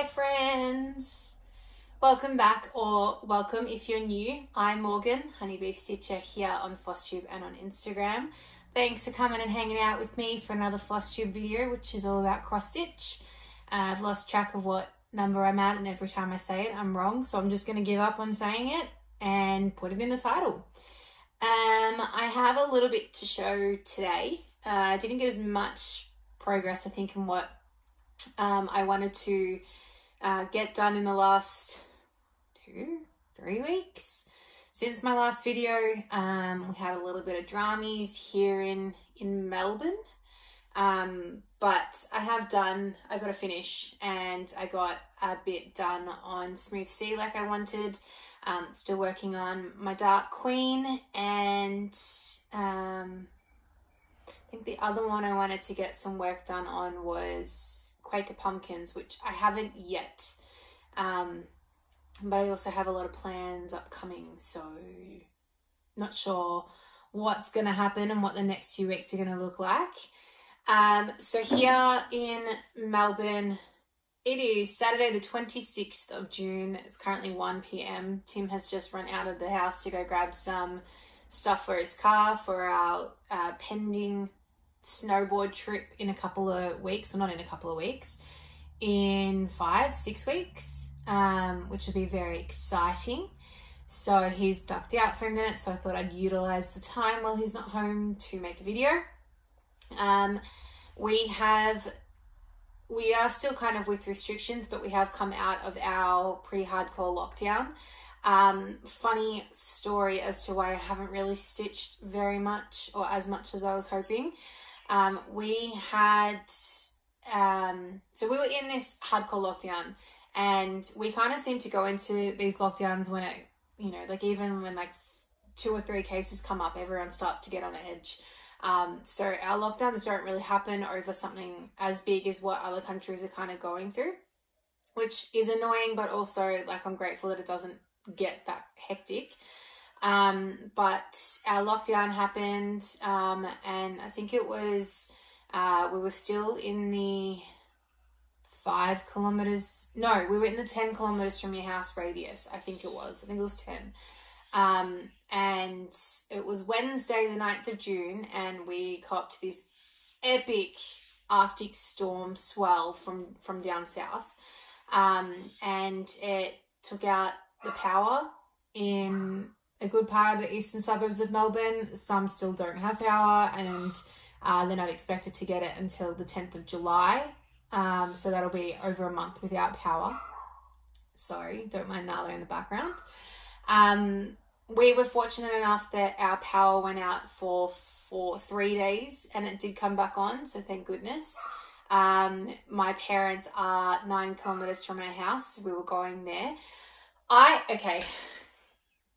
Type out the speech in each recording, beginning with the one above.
Hi, friends. Welcome back, or welcome if you're new. I'm Morgan, Honeybee Stitcher, here on FlossTube and on Instagram. Thanks for coming and hanging out with me for another FlossTube video, which is all about cross stitch. Uh, I've lost track of what number I'm at, and every time I say it, I'm wrong. So I'm just going to give up on saying it and put it in the title. Um, I have a little bit to show today. Uh, I didn't get as much progress, I think, in what um, I wanted to uh, get done in the last two, three weeks. Since my last video, um, we had a little bit of dramas here in, in Melbourne. Um, but I have done, I got a finish and I got a bit done on Smooth Sea like I wanted. Um, still working on my Dark Queen and um, I think the other one I wanted to get some work done on was Quaker Pumpkins, which I haven't yet. Um, but I also have a lot of plans upcoming, so not sure what's going to happen and what the next few weeks are going to look like. Um, so here in Melbourne, it is Saturday the 26th of June. It's currently 1 p.m. Tim has just run out of the house to go grab some stuff for his car for our uh, pending snowboard trip in a couple of weeks, well, not in a couple of weeks, in five, six weeks, um, which will be very exciting. So he's ducked out for a minute, so I thought I'd utilize the time while he's not home to make a video. Um, we have, we are still kind of with restrictions, but we have come out of our pretty hardcore lockdown. Um, funny story as to why I haven't really stitched very much or as much as I was hoping. Um, we had, um, so we were in this hardcore lockdown and we kind of seem to go into these lockdowns when it, you know, like even when like two or three cases come up, everyone starts to get on edge. Um, so our lockdowns don't really happen over something as big as what other countries are kind of going through, which is annoying, but also like I'm grateful that it doesn't get that hectic. Um, but our lockdown happened, um, and I think it was uh, we were still in the five kilometers. No, we were in the ten kilometers from your house radius. I think it was. I think it was ten. Um, and it was Wednesday, the 9th of June, and we copped this epic Arctic storm swell from from down south, um, and it took out the power in a good part of the eastern suburbs of Melbourne. Some still don't have power, and uh, they're not expected to get it until the 10th of July. Um, so that'll be over a month without power. Sorry, don't mind Nala in the background. Um, we were fortunate enough that our power went out for for three days and it did come back on, so thank goodness. Um, my parents are nine kilometers from our house. We were going there. I okay,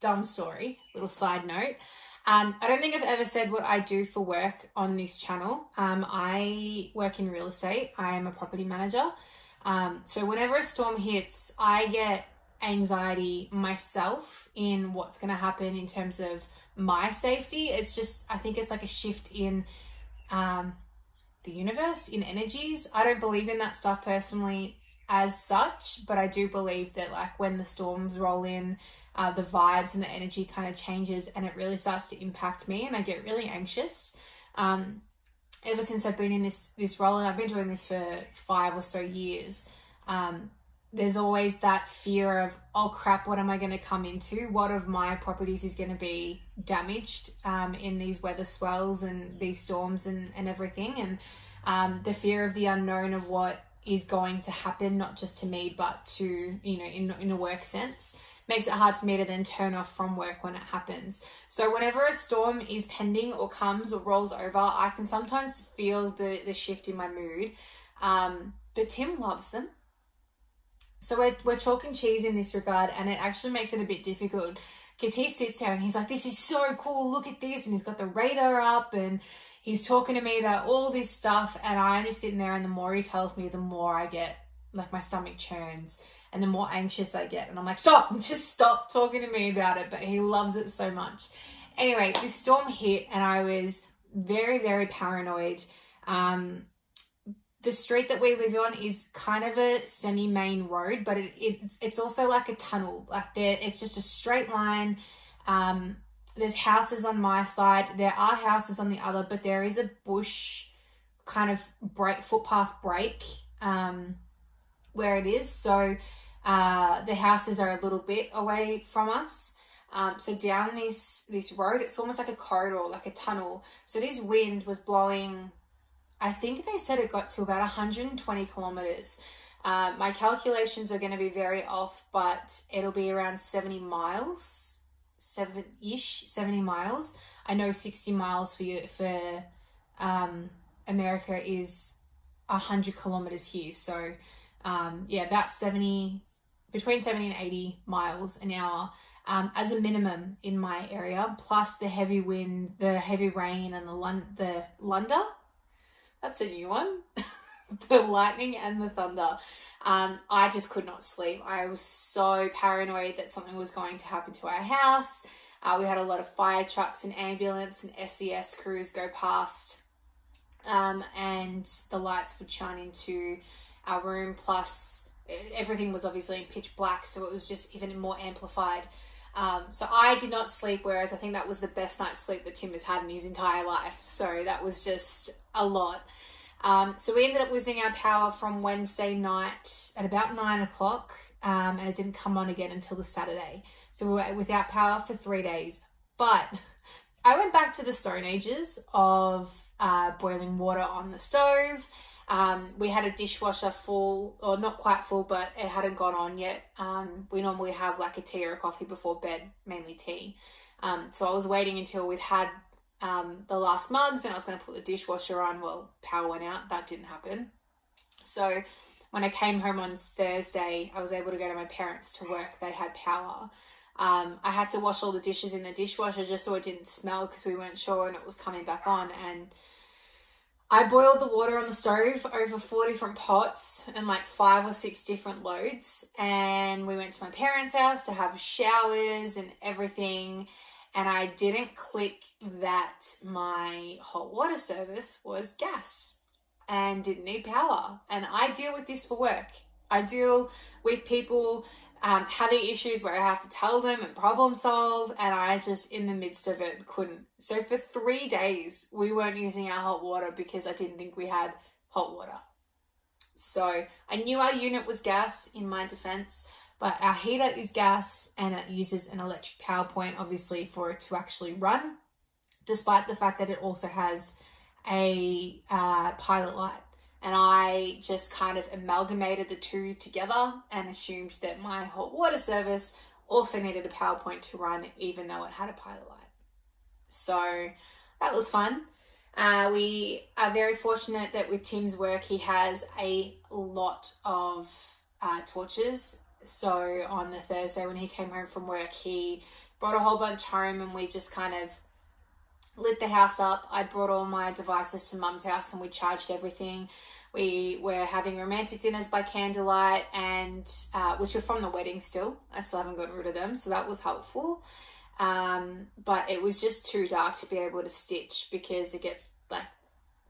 dumb story. Little side note. Um, I don't think I've ever said what I do for work on this channel. Um, I work in real estate. I am a property manager. Um, so whenever a storm hits, I get anxiety myself in what's going to happen in terms of my safety. It's just, I think it's like a shift in um, the universe, in energies. I don't believe in that stuff personally as such, but I do believe that like when the storms roll in, uh, the vibes and the energy kind of changes and it really starts to impact me and I get really anxious. Um, ever since I've been in this this role and I've been doing this for five or so years, um, there's always that fear of oh crap what am i going to come into? What of my properties is going to be damaged um, in these weather swells and these storms and, and everything? And um, the fear of the unknown of what is going to happen not just to me but to you know in, in a work sense makes it hard for me to then turn off from work when it happens so whenever a storm is pending or comes or rolls over i can sometimes feel the, the shift in my mood um, but tim loves them so we're, we're talking cheese in this regard, and it actually makes it a bit difficult because he sits there and he's like, This is so cool, look at this. And he's got the radar up and he's talking to me about all this stuff. And I'm just sitting there, and the more he tells me, the more I get like my stomach churns and the more anxious I get. And I'm like, Stop, just stop talking to me about it. But he loves it so much. Anyway, this storm hit, and I was very, very paranoid. Um, the street that we live on is kind of a semi main road, but it, it it's also like a tunnel. Like there, it's just a straight line. Um, there's houses on my side. There are houses on the other, but there is a bush kind of break footpath break um, where it is. So uh, the houses are a little bit away from us. Um, so down this this road, it's almost like a corridor, like a tunnel. So this wind was blowing. I think they said it got to about 120 kilometers. Uh, my calculations are going to be very off, but it'll be around 70 miles, seven ish, 70 miles. I know 60 miles for you for um, America is 100 kilometers here. So um, yeah, about 70 between 70 and 80 miles an hour um, as a minimum in my area, plus the heavy wind, the heavy rain, and the lun- the lunder. That's a new one. the lightning and the thunder. Um, I just could not sleep. I was so paranoid that something was going to happen to our house. Uh, we had a lot of fire trucks and ambulance and SES crews go past, um, and the lights would shine into our room. Plus, everything was obviously in pitch black, so it was just even more amplified. Um, so I did not sleep, whereas I think that was the best night's sleep that Tim has had in his entire life. So that was just a lot. Um, so we ended up losing our power from Wednesday night at about nine o'clock, um, and it didn't come on again until the Saturday. So we were without power for three days. But I went back to the Stone Ages of uh, boiling water on the stove um, we had a dishwasher full, or not quite full, but it hadn't gone on yet. Um, we normally have like a tea or a coffee before bed, mainly tea. Um, so I was waiting until we'd had um, the last mugs and I was going to put the dishwasher on. Well, power went out. That didn't happen. So when I came home on Thursday, I was able to go to my parents to work. They had power. Um, I had to wash all the dishes in the dishwasher just so it didn't smell because we weren't sure when it was coming back on. And I boiled the water on the stove over four different pots and like five or six different loads. And we went to my parents' house to have showers and everything. And I didn't click that my hot water service was gas and didn't need power. And I deal with this for work. I deal with people um, having issues where I have to tell them and problem solve, and I just in the midst of it couldn't. So for three days, we weren't using our hot water because I didn't think we had hot water. So I knew our unit was gas in my defense, but our heater is gas and it uses an electric power point, obviously, for it to actually run, despite the fact that it also has a uh, pilot light. And I just kind of amalgamated the two together and assumed that my hot water service also needed a PowerPoint to run, even though it had a pilot light. So that was fun. Uh, we are very fortunate that with Tim's work, he has a lot of uh, torches. So on the Thursday when he came home from work, he brought a whole bunch home and we just kind of lit the house up. I brought all my devices to mum's house and we charged everything. We were having romantic dinners by candlelight, and uh, which were from the wedding still. I still haven't gotten rid of them, so that was helpful. Um, but it was just too dark to be able to stitch because it gets like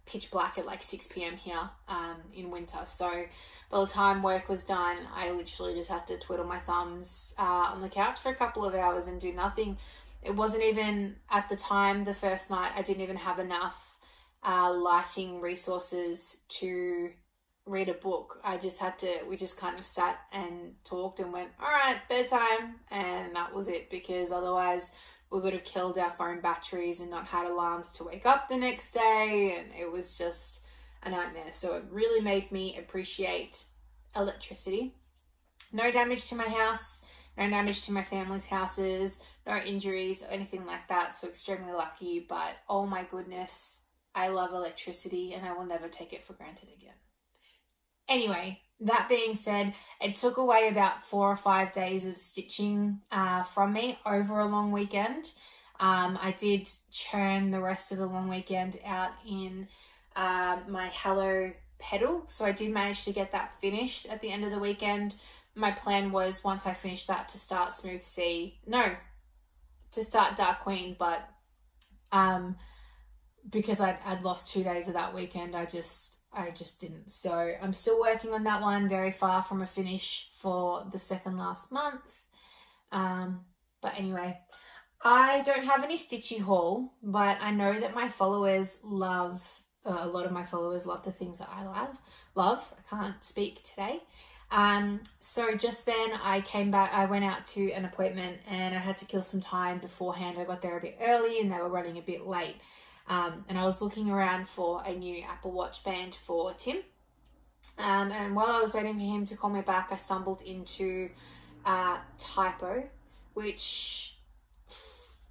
pitch black at like 6 p.m. here um, in winter. So by the time work was done, I literally just had to twiddle my thumbs uh, on the couch for a couple of hours and do nothing. It wasn't even at the time, the first night, I didn't even have enough uh, lighting resources to read a book. I just had to, we just kind of sat and talked and went, all right, bedtime. And that was it because otherwise we would have killed our phone batteries and not had alarms to wake up the next day. And it was just a nightmare. So it really made me appreciate electricity. No damage to my house, no damage to my family's houses, no injuries or anything like that. So extremely lucky. But oh my goodness, I love electricity and I will never take it for granted again. Anyway, that being said, it took away about four or five days of stitching uh, from me over a long weekend. Um, I did churn the rest of the long weekend out in uh, my Hello Petal, so I did manage to get that finished at the end of the weekend. My plan was once I finished that to start Smooth Sea, no, to start Dark Queen, but um, because I'd, I'd lost two days of that weekend, I just I just didn't. So I'm still working on that one, very far from a finish for the second last month. Um, but anyway, I don't have any stitchy haul, but I know that my followers love, uh, a lot of my followers love the things that I love. Love, I can't speak today. Um, so just then I came back, I went out to an appointment and I had to kill some time beforehand. I got there a bit early and they were running a bit late. Um, and I was looking around for a new Apple Watch band for Tim. Um, and while I was waiting for him to call me back, I stumbled into uh, Typo, which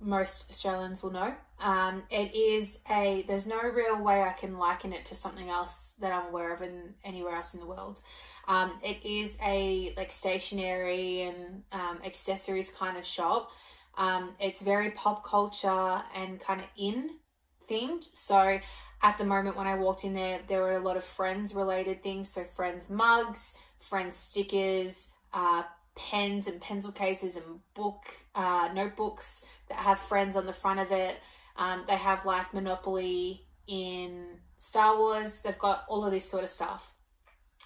most Australians will know. Um, it is a, there's no real way I can liken it to something else that I'm aware of in anywhere else in the world. Um, it is a like stationery and um, accessories kind of shop. Um, it's very pop culture and kind of in themed. So at the moment when I walked in there, there were a lot of Friends related things. So Friends mugs, Friends stickers, uh, pens and pencil cases and book uh, notebooks that have Friends on the front of it. Um, they have like Monopoly in Star Wars. They've got all of this sort of stuff.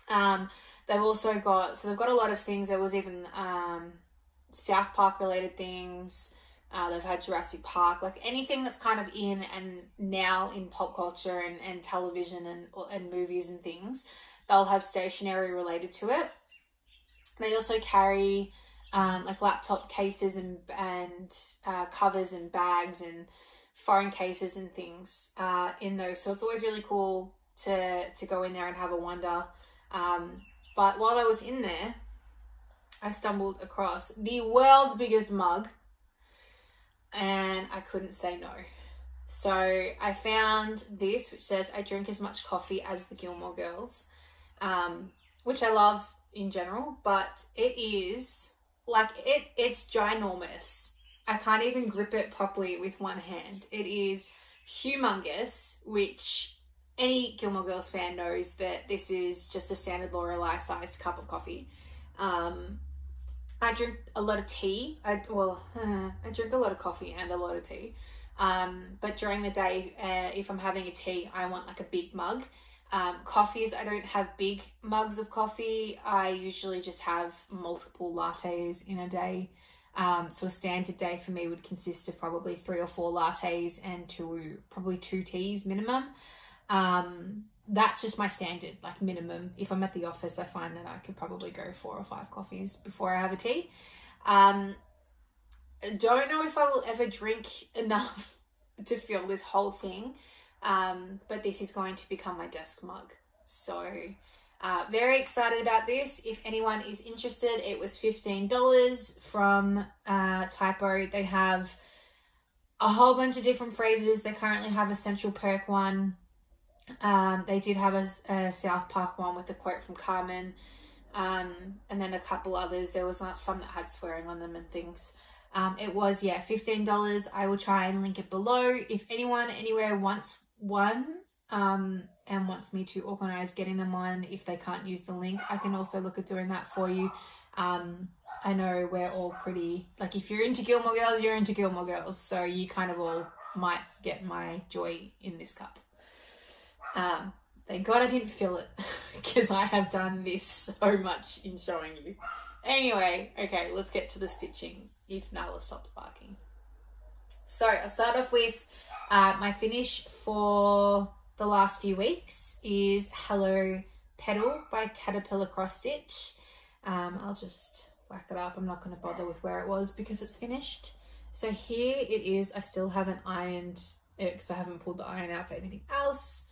Um, they've also got so they've got a lot of things. There was even um, South Park related things. Uh, they've had Jurassic Park, like anything that's kind of in and now in pop culture and, and television and and movies and things. They'll have stationery related to it. They also carry um, like laptop cases and and uh, covers and bags and foreign cases and things uh, in those. So it's always really cool to to go in there and have a wander. um, but while I was in there, I stumbled across the world's biggest mug and I couldn't say no. So I found this, which says, I drink as much coffee as the Gilmore Girls, um, which I love in general, but it is like it, it's ginormous. I can't even grip it properly with one hand. It is humongous, which any Gilmore Girls fan knows that this is just a standard Lorelai sized cup of coffee. Um, I drink a lot of tea. I well, uh, I drink a lot of coffee and a lot of tea. Um, but during the day, uh, if I'm having a tea, I want like a big mug. Um, coffees, I don't have big mugs of coffee. I usually just have multiple lattes in a day. Um, so a standard day for me would consist of probably three or four lattes and two, probably two teas minimum. Um, that's just my standard, like minimum. If I'm at the office, I find that I could probably go four or five coffees before I have a tea. Um, don't know if I will ever drink enough to fill this whole thing, um, but this is going to become my desk mug. So, uh, very excited about this. If anyone is interested, it was $15 from uh, Typo. They have a whole bunch of different phrases. They currently have a Central Perk one um, they did have a, a, South Park one with a quote from Cartman, um, and then a couple others. There was some that had swearing on them and things. Um, it was yeah, fifteen dollars. I will try and link it below. If anyone anywhere wants one um, and wants me to organize getting them one, if they can't use the link, I can also look at doing that for you. Um, I know we're all pretty like if you're into Gilmore Girls, you're into Gilmore Girls, so you kind of all might get my joy in this cup. Um, thank God I didn't fill it because I have done this so much in showing you. Anyway, okay, let's get to the stitching if Nala stopped barking. So I'll start off with uh, my finish for the last few weeks is Hello Petal by Caterpillar Cross Stitch. Um, I'll just whack it up. I'm not going to bother with where it was because it's finished. So here it is. I still haven't ironed it because I haven't pulled the iron out for anything else.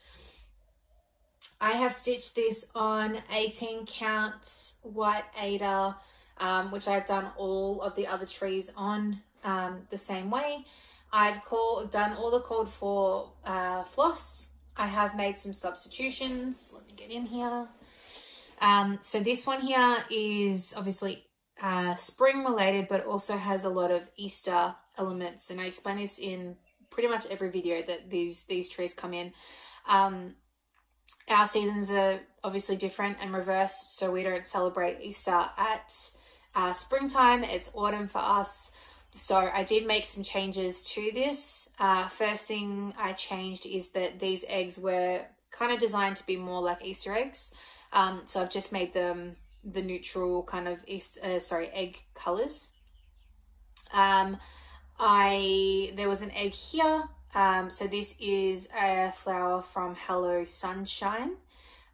I have stitched this on 18 count white Aida, um, which I've done all of the other trees on um, the same way. I've done all the called for uh, floss. I have made some substitutions. Let me get in here. Um, so this one here is obviously uh, spring related, but also has a lot of Easter elements. And I explain this in pretty much every video that these, these trees come in. Um, our seasons are obviously different and reversed, so we don't celebrate Easter at uh, springtime, it's autumn for us. So I did make some changes to this. Uh, first thing I changed is that these eggs were kind of designed to be more like Easter eggs. Um, so I've just made them the neutral kind of East, uh, sorry, egg colors. Um, I there was an egg here. Um, so this is a flower from Hello Sunshine.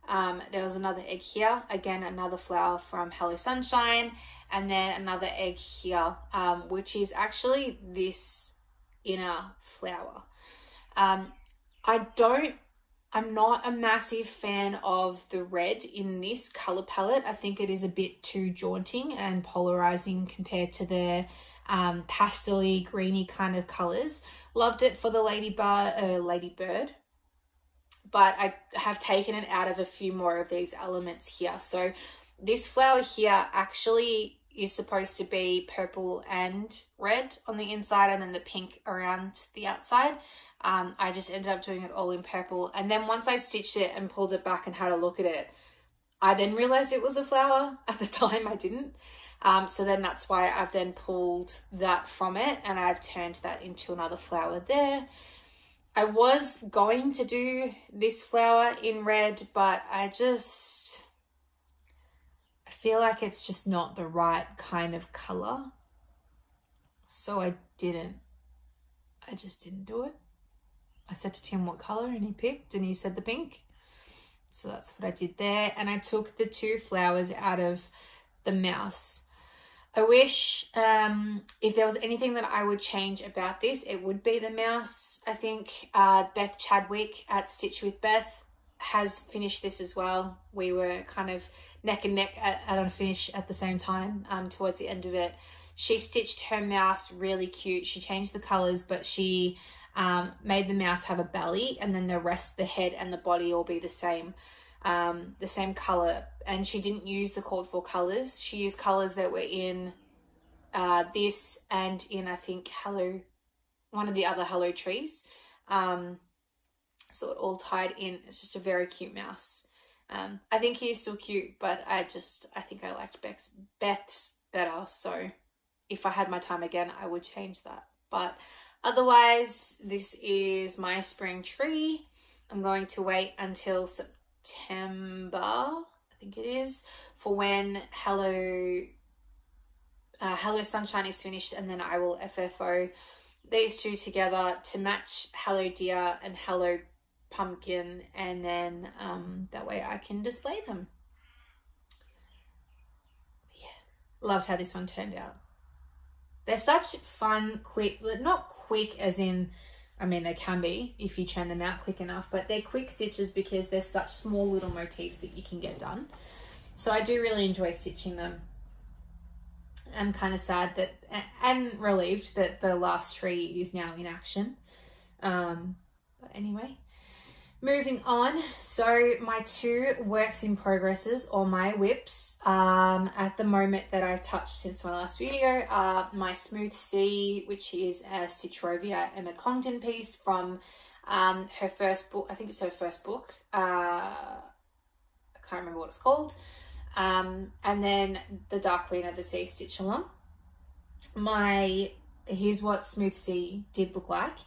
Um, there was another egg here. Again, another flower from Hello Sunshine. And then another egg here, um, which is actually this inner flower. Um, I don't, I'm not a massive fan of the red in this color palette. I think it is a bit too jaunting and polarizing compared to the um, pastel greeny kind of colors. Loved it for the uh, ladybird, but I have taken it out of a few more of these elements here. So this flower here actually is supposed to be purple and red on the inside and then the pink around the outside. Um, I just ended up doing it all in purple. And then once I stitched it and pulled it back and had a look at it, I then realized it was a flower. At the time, I didn't. Um, so then that's why I've then pulled that from it and I've turned that into another flower there. I was going to do this flower in red, but I just feel like it's just not the right kind of color. So I didn't. I just didn't do it. I said to Tim what color and he picked and he said the pink. So that's what I did there. And I took the two flowers out of the mouse. I wish um, if there was anything that I would change about this, it would be the mouse. I think uh, Beth Chadwick at Stitch with Beth has finished this as well. We were kind of neck and neck at, at a finish at the same time um, towards the end of it. She stitched her mouse really cute. She changed the colors, but she um, made the mouse have a belly and then the rest, the head and the body all be the same um, the same color and she didn't use the called for colors. She used colors that were in uh, this and in, I think, Hello, one of the other Hello trees. Um, so it all tied in. It's just a very cute mouse. Um, I think he's still cute, but I just, I think I liked Beth's, Beth's better. So if I had my time again, I would change that. But otherwise, this is my spring tree. I'm going to wait until September, I think it is, for when Hello uh, Hello Sunshine is finished and then I will FFO these two together to match Hello Dear and Hello Pumpkin and then um, that way I can display them. Yeah, loved how this one turned out. They're such fun, quick, but not quick as in I mean, they can be if you churn them out quick enough, but they're quick stitches because they're such small little motifs that you can get done. So I do really enjoy stitching them. I'm kind of sad that, and relieved that the last tree is now in action. Um, but anyway, Moving on, so my two works in progresses or my whips um, at the moment that I've touched since my last video are my Smooth Sea, which is a Stitchrovia Emma Congdon piece from um, her first book, I think it's her first book, uh, I can't remember what it's called, um, and then The Dark Queen of the Sea Stitch Along. My, here's what Smooth Sea did look like.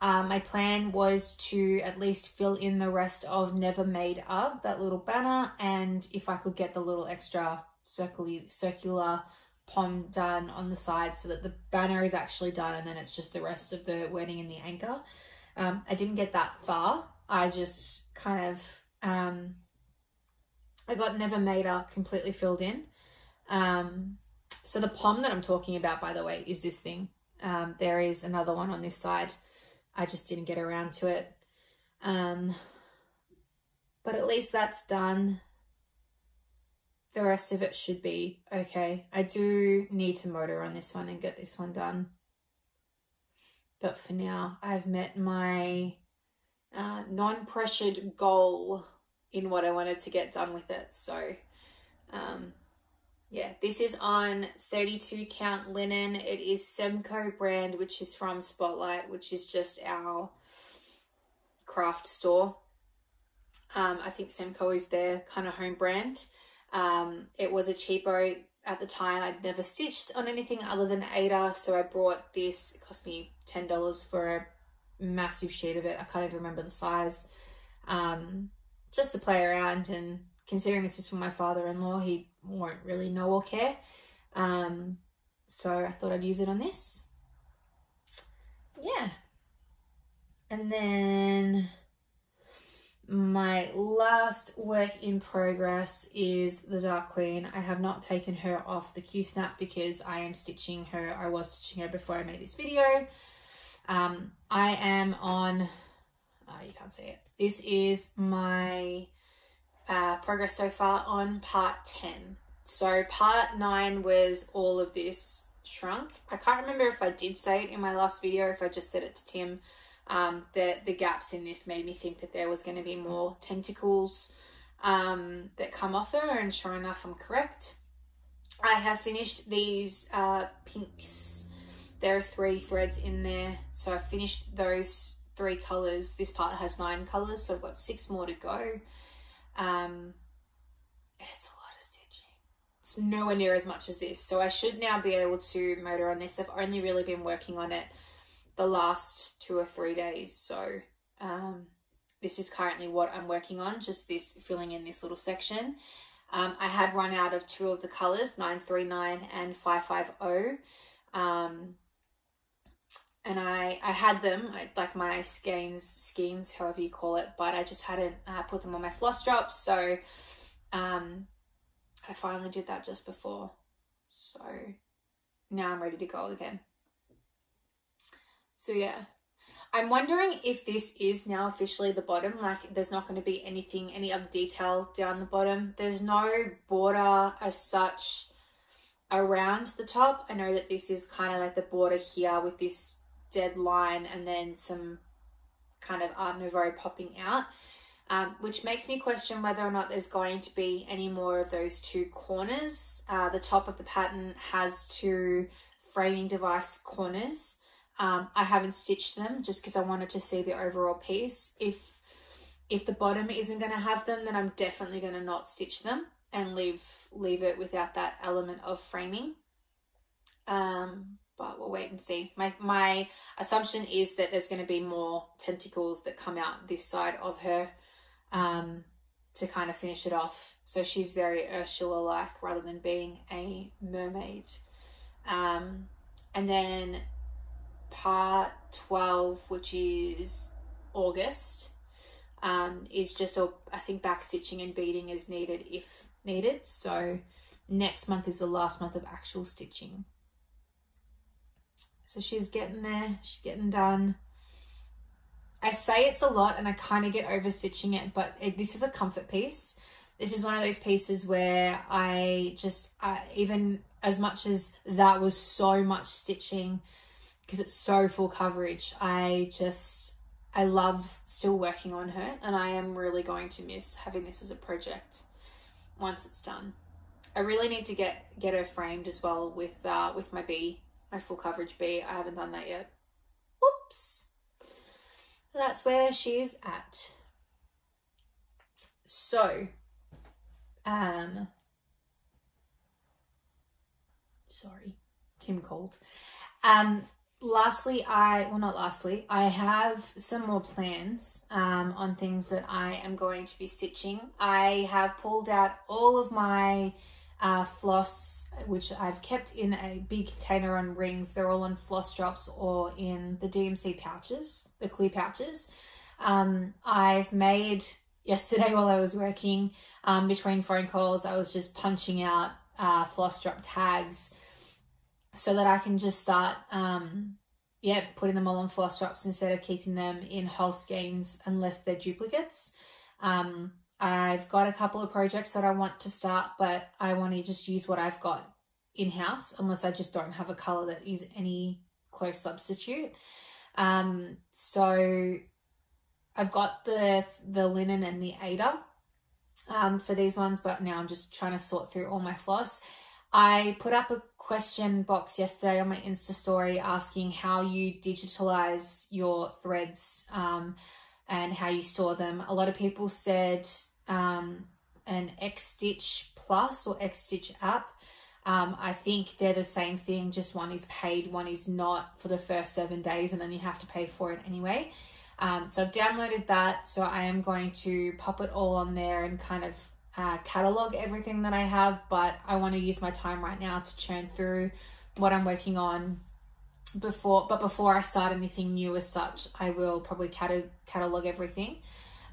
Um, my plan was to at least fill in the rest of Never Made Up, that little banner, and if I could get the little extra circular, circular pom done on the side so that the banner is actually done and then it's just the rest of the wording in the anchor. Um, I didn't get that far. I just kind of, um, I got Never Made Up completely filled in. Um, so the pom that I'm talking about, by the way, is this thing. Um, there is another one on this side I just didn't get around to it. Um, but at least that's done. The rest of it should be okay. I do need to motor on this one and get this one done. But for now, I've met my uh, non-pressured goal in what I wanted to get done with it. So, um, yeah, this is on 32 count linen. It is Semco brand, which is from Spotlight, which is just our craft store. Um, I think Semco is their kind of home brand. Um, it was a cheapo at the time. I'd never stitched on anything other than Aida, so I brought this. It cost me $10 for a massive sheet of it. I can't even remember the size. Um, just to play around and considering this is for my father-in-law, he won't really know or care. Um, so I thought I'd use it on this. Yeah. And then my last work in progress is the Dark Queen. I have not taken her off the Q-snap because I am stitching her. I was stitching her before I made this video. Um, I am on, oh, you can't see it. This is my uh, progress so far on part 10. So part 9 was all of this shrunk. I can't remember if I did say it in my last video, if I just said it to Tim. Um, the, the gaps in this made me think that there was going to be more tentacles um, that come off her, and sure enough, I'm correct. I have finished these uh, pinks. There are three threads in there, so I've finished those three colours. This part has nine colours, so I've got six more to go. Um, it's a lot of stitching. It's nowhere near as much as this, so I should now be able to motor on this. I've only really been working on it the last two or three days. So um, this is currently what I'm working on, just this filling in this little section. Um, I had run out of two of the colors, 939 and 550. Um, and I, I had them, like my skeins, skeins, however you call it, but I just hadn't uh, put them on my floss drops. So um, I finally did that just before. So now I'm ready to go again. So yeah, I'm wondering if this is now officially the bottom, like there's not going to be anything, any other detail down the bottom. There's no border as such around the top. I know that this is kind of like the border here with this dead line and then some kind of Art Nouveau popping out. Um, which makes me question whether or not there's going to be any more of those two corners. Uh, the top of the pattern has two framing device corners. Um, I haven't stitched them just because I wanted to see the overall piece. If if the bottom isn't going to have them, then I'm definitely going to not stitch them and leave leave it without that element of framing. Um, but we'll wait and see. My my assumption is that there's going to be more tentacles that come out this side of her um, to kind of finish it off. So she's very Ursula-like rather than being a mermaid. Um, and then part 12, which is August, um, is just a, I think back stitching and beading is needed if needed. So next month is the last month of actual stitching. So she's getting there, she's getting done. I say it's a lot and I kind of get over stitching it, but it, this is a comfort piece. This is one of those pieces where I just, uh, even as much as that was so much stitching, because it's so full coverage. I just, I love still working on her and I am really going to miss having this as a project once it's done. I really need to get get her framed as well with uh, with my bee, my full coverage bee. I haven't done that yet. Whoops. That's where she's at. So, um, sorry, Tim called. Um, lastly, I, well, not lastly, I have some more plans um, on things that I am going to be stitching. I have pulled out all of my uh, floss, which I've kept in a big container on rings. They're all on floss drops or in the DMC pouches, the clear pouches. Um, I've made yesterday while I was working um, between phone calls, I was just punching out uh, floss drop tags so that I can just start, um, yeah, putting them all on floss drops instead of keeping them in whole skeins unless they're duplicates. Um, I've got a couple of projects that I want to start, but I want to just use what I've got in-house unless I just don't have a colour that is any close substitute. Um, so I've got the the linen and the Aida um, for these ones, but now I'm just trying to sort through all my floss. I put up a question box yesterday on my Insta story asking how you digitalize your threads um, and how you store them. A lot of people said um, an X-Stitch Plus or X-Stitch app. Um, I think they're the same thing, just one is paid, one is not for the first seven days, and then you have to pay for it anyway. Um, so I've downloaded that. So I am going to pop it all on there and kind of uh, catalog everything that I have. But I want to use my time right now to churn through what I'm working on before. But before I start anything new as such, I will probably cata- catalog everything.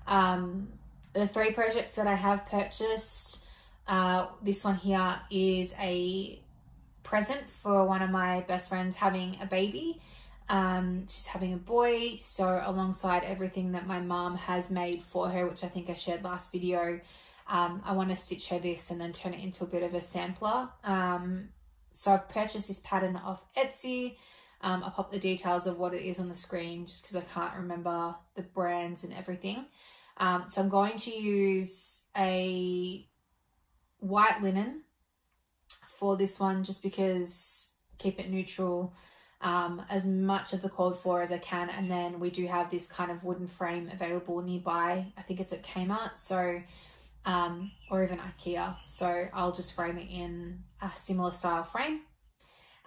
Um, the three projects that I have purchased. Uh, this one here is a present for one of my best friends having a baby. Um, she's having a boy, so alongside everything that my mom has made for her, which I think I shared last video, um, I want to stitch her this and then turn it into a bit of a sampler. Um, so I've purchased this pattern off Etsy. Um, I'll pop the details of what it is on the screen just because I can't remember the brands and everything. Um, so I'm going to use a white linen for this one just because keep it neutral um, as much of the called for as I can. And then we do have this kind of wooden frame available nearby. I think it's at Kmart. So, um, or even Ikea. So I'll just frame it in a similar style frame.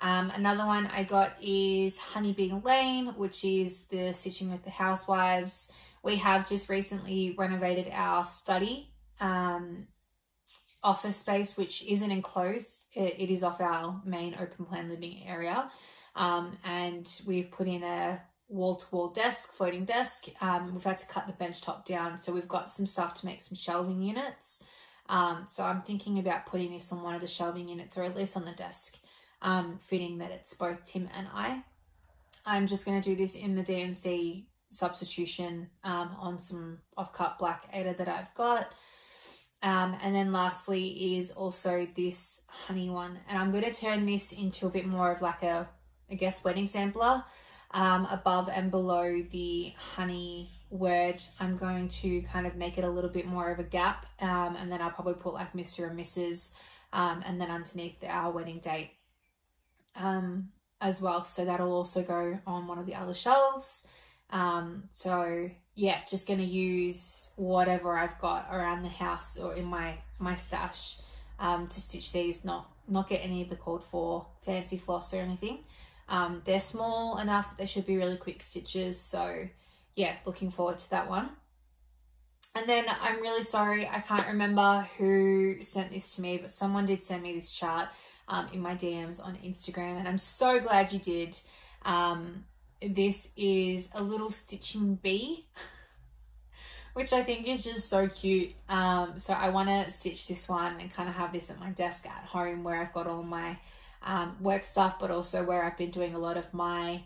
Um, another one I got is Honeybee Lane, which is the Stitching with the Housewives. We have just recently renovated our study um, office space, which isn't enclosed. It, it is off our main open plan living area. Um, and we've put in a wall to wall desk, floating desk. Um, we've had to cut the bench top down. So we've got some stuff to make some shelving units. Um, so I'm thinking about putting this on one of the shelving units or at least on the desk, um, fitting that it's both Tim and I. I'm just going to do this in the DMC substitution um, on some off-cut black Aida that I've got. Um, and then lastly is also this honey one. And I'm going to turn this into a bit more of like a, I guess, wedding sampler. Um, above and below the honey word, I'm going to kind of make it a little bit more of a gap. Um, and then I'll probably put like Mr. and Mrs. Um, and then underneath our wedding date um, as well. So that'll also go on one of the other shelves. Um, so yeah, just going to use whatever I've got around the house or in my, my stash um, to stitch these, not, not get any of the called for fancy floss or anything. Um, they're small enough that they should be really quick stitches. So yeah, looking forward to that one. And then I'm really sorry, I can't remember who sent this to me, but someone did send me this chart um, in my DMs on Instagram, and I'm so glad you did. Um, this is a little stitching bee which I think is just so cute. Um, so I want to stitch this one and kind of have this at my desk at home where I've got all my um, work stuff, but also where I've been doing a lot of my,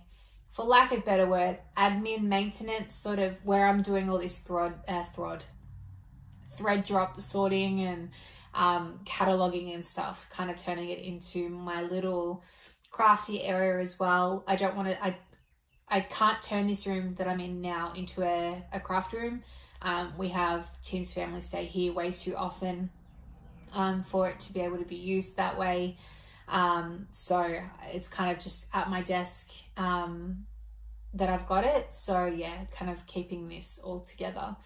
for lack of better word, admin maintenance, sort of where I'm doing all this thread, uh, thread, thread drop sorting and um, cataloging and stuff, kind of turning it into my little crafty area as well. I don't want to, I I can't turn this room that I'm in now into a, a craft room. Um, we have Tim's family stay here way too often um, for it to be able to be used that way. Um, so it's kind of just at my desk um, that I've got it. So yeah, kind of keeping this all together.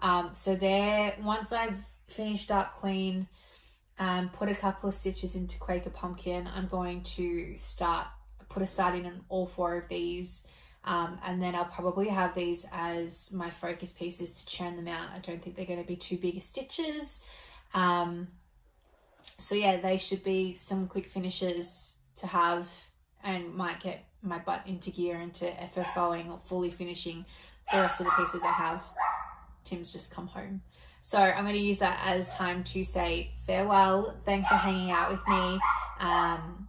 Um, so there, once I've finished Dark Queen, um, put a couple of stitches into Quaker Pumpkin, I'm going to start, put a start in on all four of these um, and then I'll probably have these as my focus pieces to churn them out. I don't think they're going to be too big a stitches. Um, so yeah, they should be some quick finishes to have and might get my butt into gear into FFOing or fully finishing the rest of the pieces I have. Tim's just come home. So I'm going to use that as time to say farewell. Thanks for hanging out with me. Um,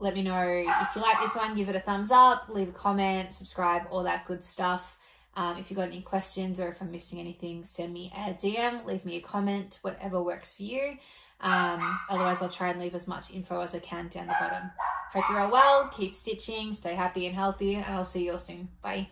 let me know if you like this one, give it a thumbs up, leave a comment, subscribe, all that good stuff. Um, if you've got any questions or if I'm missing anything, send me a DM, leave me a comment, whatever works for you. Um, otherwise, I'll try and leave as much info as I can down the bottom. Hope you're all well, keep stitching, stay happy and healthy, and I'll see you all soon. Bye.